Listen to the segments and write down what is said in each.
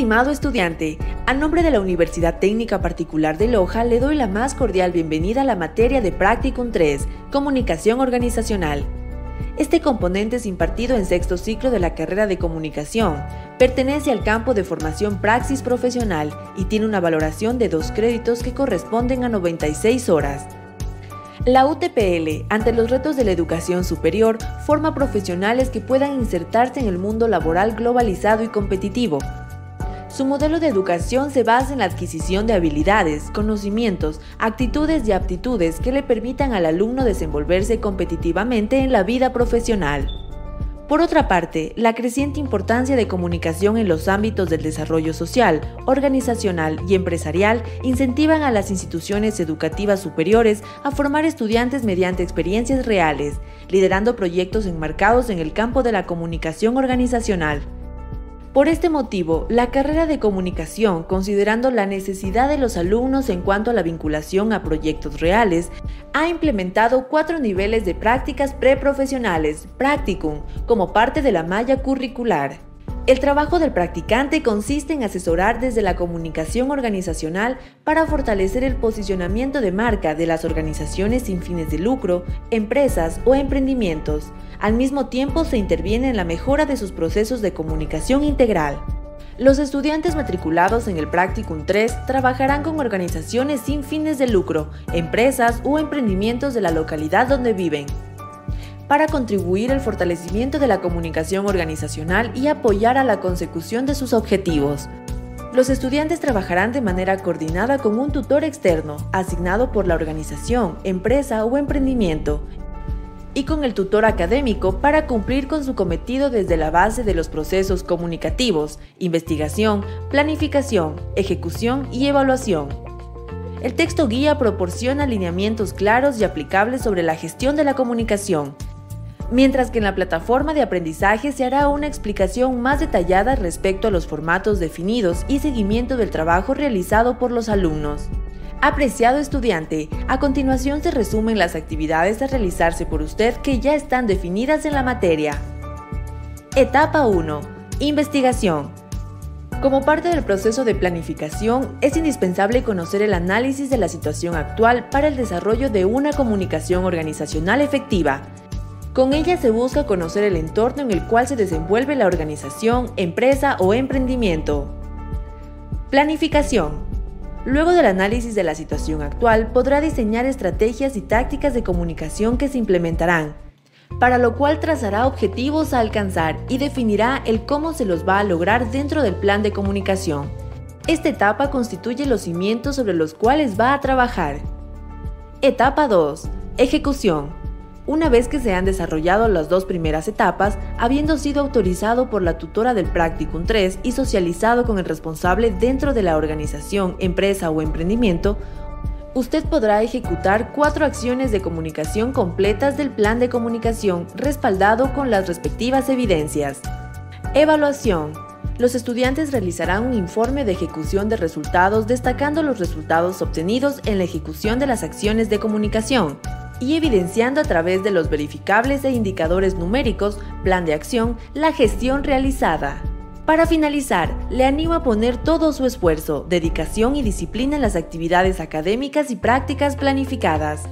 Estimado estudiante, a nombre de la Universidad Técnica Particular de Loja le doy la más cordial bienvenida a la materia de Practicum 3, Comunicación Organizacional. Este componente es impartido en sexto ciclo de la carrera de comunicación, pertenece al campo de formación praxis profesional y tiene una valoración de dos créditos que corresponden a 96 horas. La UTPL, ante los retos de la educación superior, forma profesionales que puedan insertarse en el mundo laboral globalizado y competitivo, su modelo de educación se basa en la adquisición de habilidades, conocimientos, actitudes y aptitudes que le permitan al alumno desenvolverse competitivamente en la vida profesional. Por otra parte, la creciente importancia de comunicación en los ámbitos del desarrollo social, organizacional y empresarial incentivan a las instituciones educativas superiores a formar estudiantes mediante experiencias reales, liderando proyectos enmarcados en el campo de la comunicación organizacional. Por este motivo, la carrera de comunicación, considerando la necesidad de los alumnos en cuanto a la vinculación a proyectos reales, ha implementado cuatro niveles de prácticas preprofesionales, practicum, como parte de la malla curricular. El trabajo del practicante consiste en asesorar desde la comunicación organizacional para fortalecer el posicionamiento de marca de las organizaciones sin fines de lucro, empresas o emprendimientos. Al mismo tiempo se interviene en la mejora de sus procesos de comunicación integral. Los estudiantes matriculados en el Practicum 3 trabajarán con organizaciones sin fines de lucro, empresas o emprendimientos de la localidad donde viven para contribuir al fortalecimiento de la comunicación organizacional y apoyar a la consecución de sus objetivos. Los estudiantes trabajarán de manera coordinada con un tutor externo, asignado por la organización, empresa o emprendimiento, y con el tutor académico para cumplir con su cometido desde la base de los procesos comunicativos, investigación, planificación, ejecución y evaluación. El texto guía proporciona lineamientos claros y aplicables sobre la gestión de la comunicación, mientras que en la plataforma de aprendizaje se hará una explicación más detallada respecto a los formatos definidos y seguimiento del trabajo realizado por los alumnos. Apreciado estudiante, a continuación se resumen las actividades a realizarse por usted que ya están definidas en la materia. Etapa 1. Investigación. Como parte del proceso de planificación, es indispensable conocer el análisis de la situación actual para el desarrollo de una comunicación organizacional efectiva, con ella se busca conocer el entorno en el cual se desenvuelve la organización, empresa o emprendimiento. Planificación. Luego del análisis de la situación actual, podrá diseñar estrategias y tácticas de comunicación que se implementarán, para lo cual trazará objetivos a alcanzar y definirá el cómo se los va a lograr dentro del plan de comunicación. Esta etapa constituye los cimientos sobre los cuales va a trabajar. Etapa 2. Ejecución. Una vez que se han desarrollado las dos primeras etapas, habiendo sido autorizado por la tutora del Practicum 3 y socializado con el responsable dentro de la organización, empresa o emprendimiento, usted podrá ejecutar cuatro acciones de comunicación completas del plan de comunicación respaldado con las respectivas evidencias. Evaluación. Los estudiantes realizarán un informe de ejecución de resultados destacando los resultados obtenidos en la ejecución de las acciones de comunicación, y evidenciando a través de los verificables e indicadores numéricos, plan de acción, la gestión realizada. Para finalizar, le animo a poner todo su esfuerzo, dedicación y disciplina en las actividades académicas y prácticas planificadas.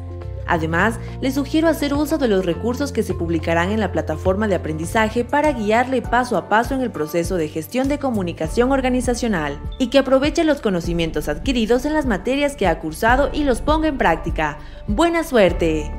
Además, le sugiero hacer uso de los recursos que se publicarán en la plataforma de aprendizaje para guiarle paso a paso en el proceso de gestión de comunicación organizacional y que aproveche los conocimientos adquiridos en las materias que ha cursado y los ponga en práctica. ¡Buena suerte!